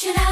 Shanana